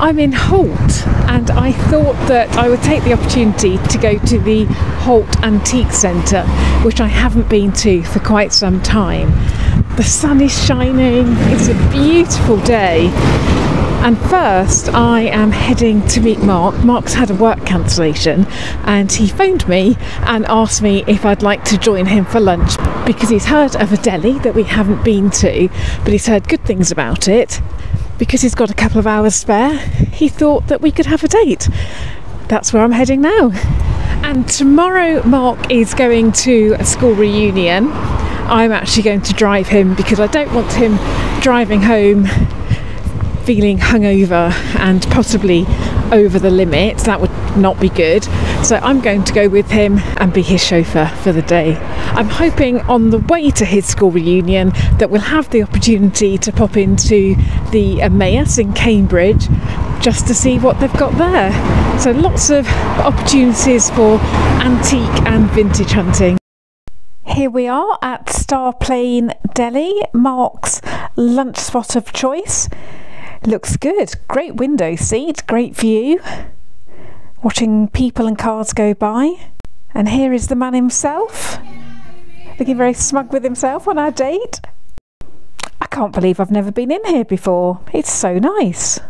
I'm in Holt and I thought that I would take the opportunity to go to the Holt Antique Centre, which I haven't been to for quite some time. The sun is shining, it's a beautiful day. And first, I am heading to meet Mark. Mark's had a work cancellation and he phoned me and asked me if I'd like to join him for lunch because he's heard of a deli that we haven't been to, but he's heard good things about it. Because he's got a couple of hours spare, he thought that we could have a date. That's where I'm heading now. And tomorrow, Mark is going to a school reunion. I'm actually going to drive him because I don't want him driving home feeling hungover and possibly over the limit. That would not be good. So I'm going to go with him and be his chauffeur for the day. I'm hoping on the way to his school reunion that we'll have the opportunity to pop into the Emmaus in Cambridge just to see what they've got there. So lots of opportunities for antique and vintage hunting. Here we are at Star Plain Deli, Mark's lunch spot of choice. Looks good. Great window seat, great view. Watching people and cars go by. And here is the man himself, looking very smug with himself on our date. I can't believe I've never been in here before. It's so nice.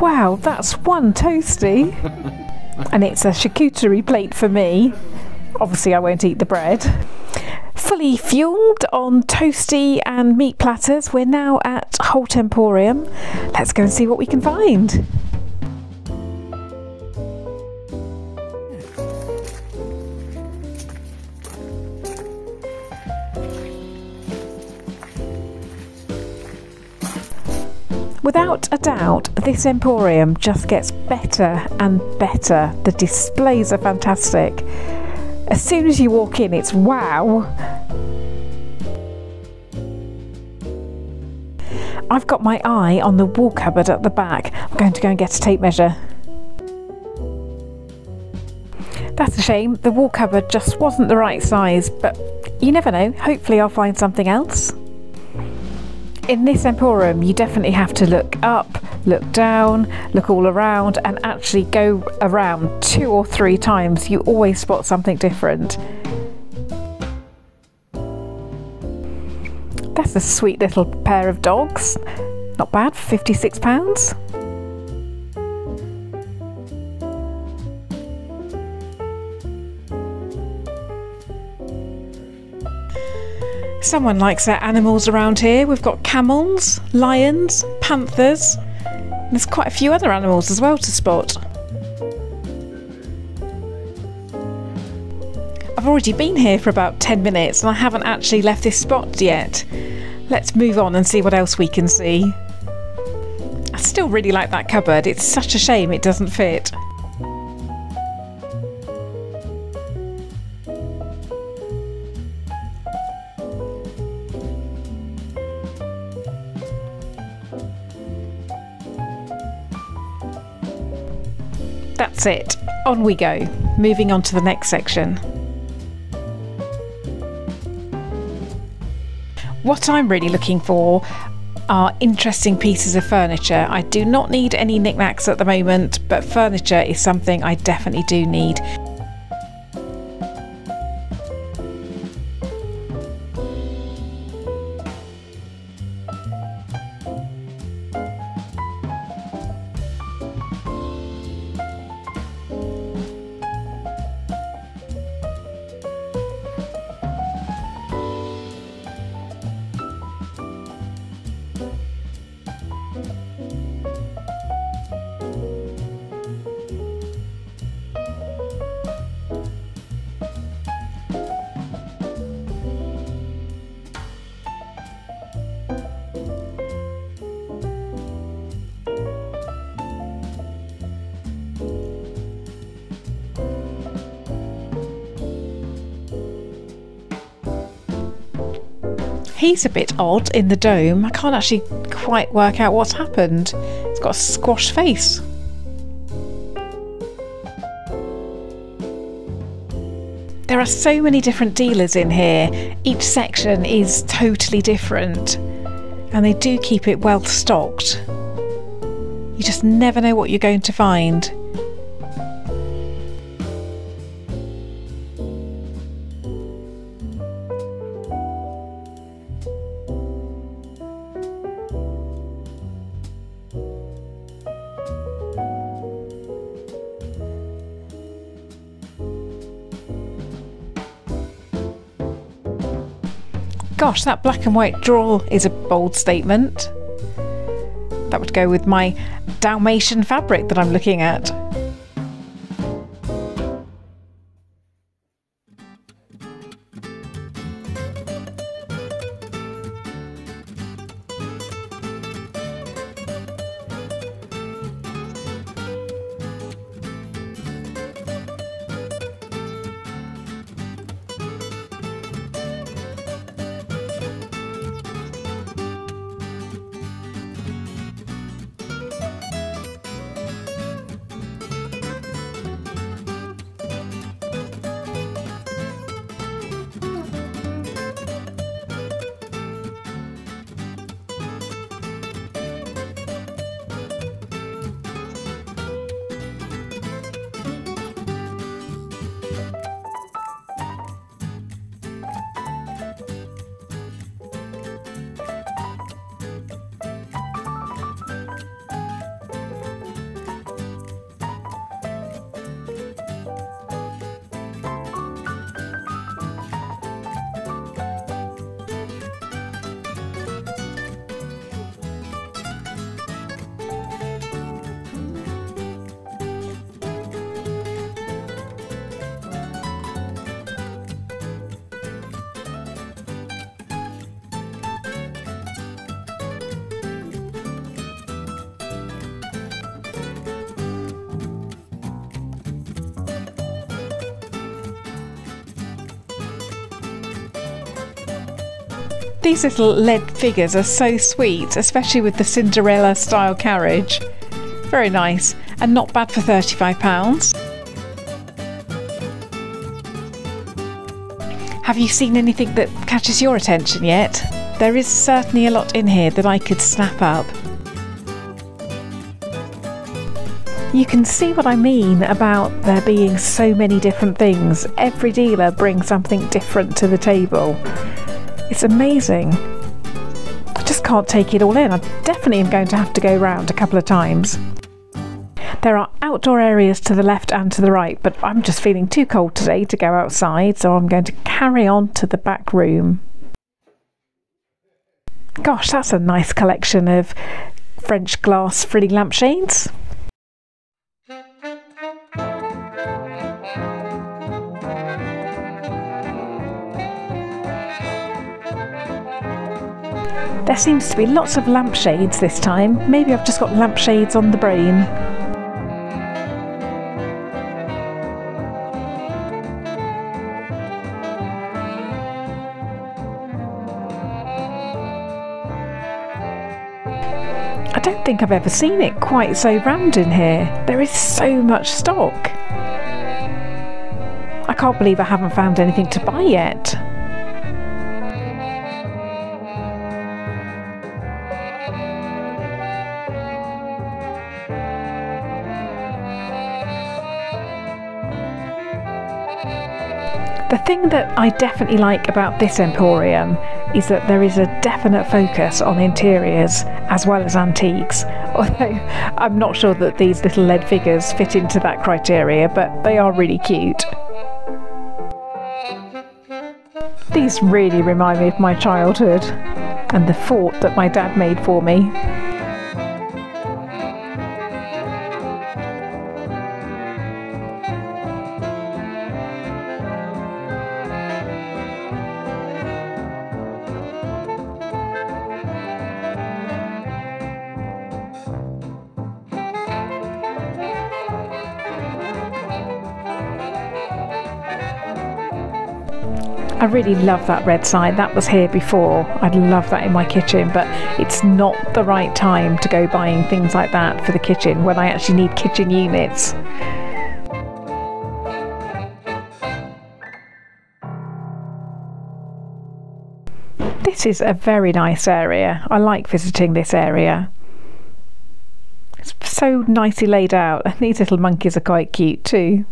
Wow, that's one toasty. and it's a charcuterie plate for me. Obviously, I won't eat the bread. Fully fueled on toasty and meat platters, we're now at Holt Emporium. Let's go and see what we can find. Without a doubt, this emporium just gets better and better. The displays are fantastic. As soon as you walk in, it's wow. I've got my eye on the wall cupboard at the back. I'm going to go and get a tape measure. That's a shame. The wall cupboard just wasn't the right size, but you never know. Hopefully I'll find something else. In this emporium, you definitely have to look up, look down, look all around, and actually go around two or three times. You always spot something different. That's a sweet little pair of dogs. Not bad, for £56. Someone likes their animals around here. We've got camels, lions, panthers. There's quite a few other animals as well to spot. I've already been here for about 10 minutes and I haven't actually left this spot yet. Let's move on and see what else we can see. I still really like that cupboard. It's such a shame it doesn't fit. That's it. On we go. Moving on to the next section. What I'm really looking for are interesting pieces of furniture. I do not need any knickknacks at the moment, but furniture is something I definitely do need. He's a bit odd in the dome. I can't actually quite work out what's happened. It's got a squash face. There are so many different dealers in here. Each section is totally different and they do keep it well stocked. You just never know what you're going to find. Gosh, that black and white drawl is a bold statement. That would go with my Dalmatian fabric that I'm looking at. These little lead figures are so sweet, especially with the Cinderella style carriage. Very nice and not bad for £35. Have you seen anything that catches your attention yet? There is certainly a lot in here that I could snap up. You can see what I mean about there being so many different things. Every dealer brings something different to the table. It's amazing. I just can't take it all in. I definitely am going to have to go round a couple of times. There are outdoor areas to the left and to the right, but I'm just feeling too cold today to go outside, so I'm going to carry on to the back room. Gosh, that's a nice collection of French glass frilly lampshades. Seems to be lots of lampshades this time. Maybe I've just got lampshades on the brain. I don't think I've ever seen it quite so rammed in here. There is so much stock. I can't believe I haven't found anything to buy yet. Thing that I definitely like about this emporium is that there is a definite focus on interiors as well as antiques. Although I'm not sure that these little lead figures fit into that criteria, but they are really cute. These really remind me of my childhood and the fort that my dad made for me. I really love that red sign. That was here before. I'd love that in my kitchen, but it's not the right time to go buying things like that for the kitchen when I actually need kitchen units. This is a very nice area. I like visiting this area. It's so nicely laid out. And these little monkeys are quite cute too.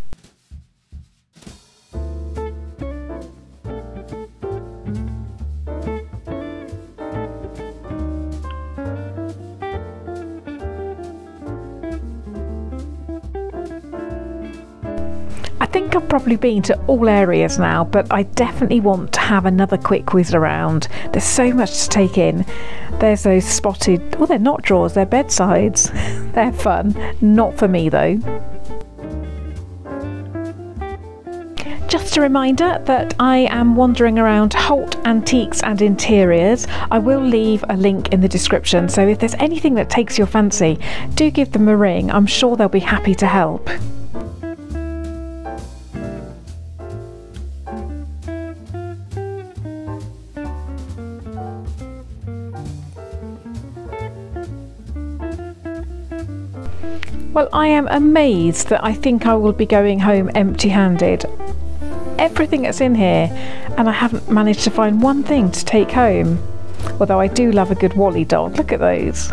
I've probably been to all areas now, but I definitely want to have another quick whiz around. There's so much to take in. There's those spotted, oh, they're not drawers, they're bedsides. they're fun. Not for me though. Just a reminder that I am wandering around Holt Antiques and Interiors. I will leave a link in the description, so if there's anything that takes your fancy, do give them a ring. I'm sure they'll be happy to help. Well, I am amazed that I think I will be going home empty handed. Everything that's in here, and I haven't managed to find one thing to take home. Although I do love a good Wally dog. Look at those.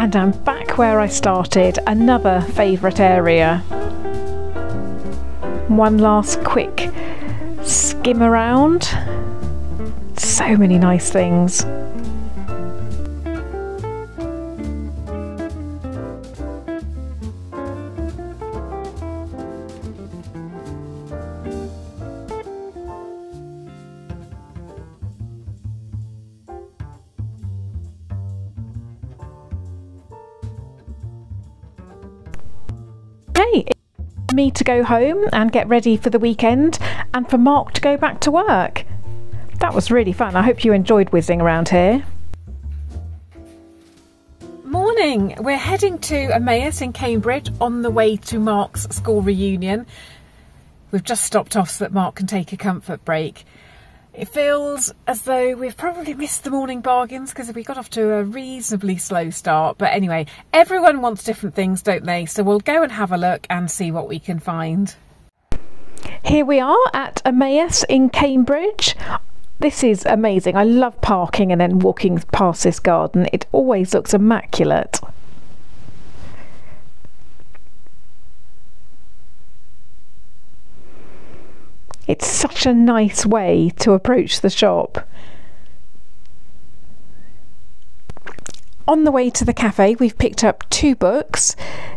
and I'm back where I started, another favourite area. One last quick skim around. So many nice things. Go home and get ready for the weekend and for Mark to go back to work. That was really fun. I hope you enjoyed whizzing around here. Morning! We're heading to Emmaus in Cambridge on the way to Mark's school reunion. We've just stopped off so that Mark can take a comfort break. It feels as though we've probably missed the morning bargains because we got off to a reasonably slow start. But anyway, everyone wants different things, don't they? So we'll go and have a look and see what we can find. Here we are at Emmaus in Cambridge. This is amazing. I love parking and then walking past this garden. It always looks immaculate. It's such a nice way to approach the shop. On the way to the cafe, we've picked up two books.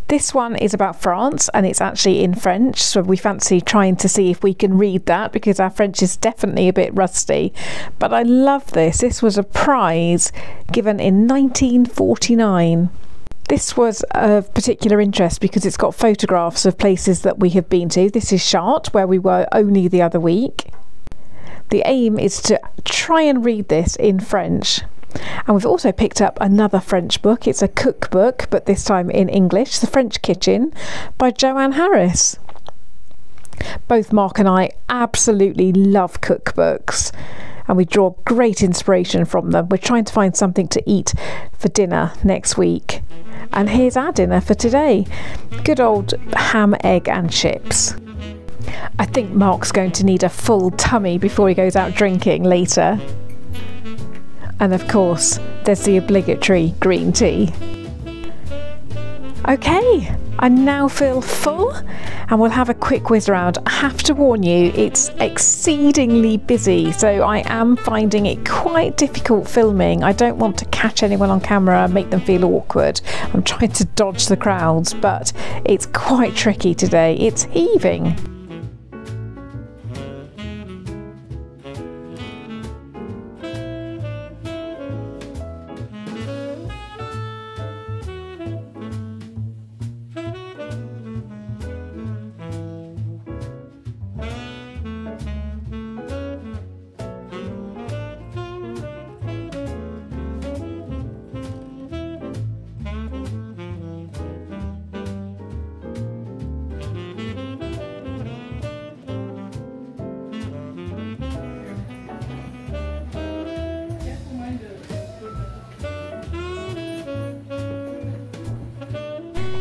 This one is about France and it's actually in French, so we fancy trying to see if we can read that because our French is definitely a bit rusty. But I love this. This was a prize given in 1949. This was of particular interest because it's got photographs of places that we have been to. This is Chartres, where we were only the other week. The aim is to try and read this in French. And we've also picked up another French book. It's a cookbook, but this time in English, The French Kitchen by Joanne Harris. Both Mark and I absolutely love cookbooks and we draw great inspiration from them. We're trying to find something to eat for dinner next week. And here's our dinner for today good old ham, egg, and chips. I think Mark's going to need a full tummy before he goes out drinking later. And of course, there's the obligatory green tea. Okay, I now feel full and we'll have a quick whiz around. I have to warn you, it's exceedingly busy, so I am finding it quite difficult filming. I don't want to catch anyone on camera and make them feel awkward. I'm trying to dodge the crowds, but it's quite tricky today. It's heaving.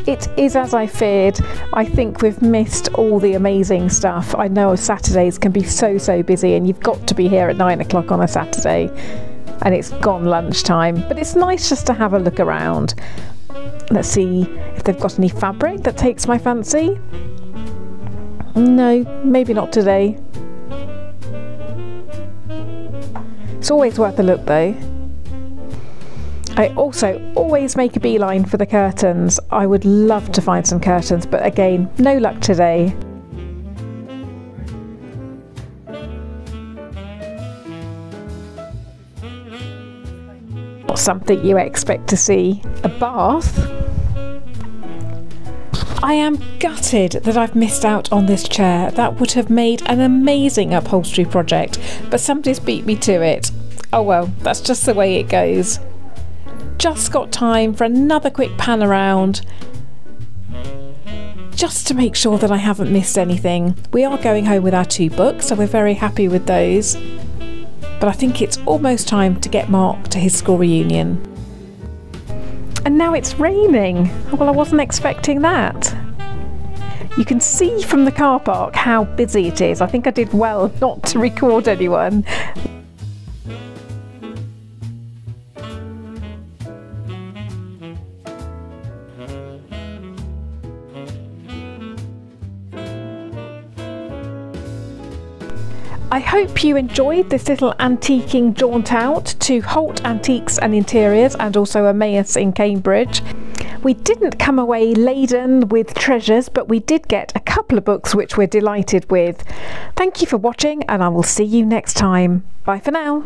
It is as I feared. I think we've missed all the amazing stuff. I know Saturdays can be so, so busy, and you've got to be here at nine o'clock on a Saturday, and it's gone lunchtime. But it's nice just to have a look around. Let's see if they've got any fabric that takes my fancy. No, maybe not today. It's always worth a look though. I also always make a beeline for the curtains. I would love to find some curtains, but again, no luck today. Not something you expect to see. A bath? I am gutted that I've missed out on this chair. That would have made an amazing upholstery project, but somebody's beat me to it. Oh well, that's just the way it goes just got time for another quick pan around just to make sure that I haven't missed anything. We are going home with our two books, so we're very happy with those. But I think it's almost time to get Mark to his school reunion. And now it's raining. Well, I wasn't expecting that. You can see from the car park how busy it is. I think I did well not to record anyone. Hope you enjoyed this little antiquing jaunt out to Holt Antiques and Interiors and also Emmaus in Cambridge. We didn't come away laden with treasures, but we did get a couple of books which we're delighted with. Thank you for watching and I will see you next time. Bye for now.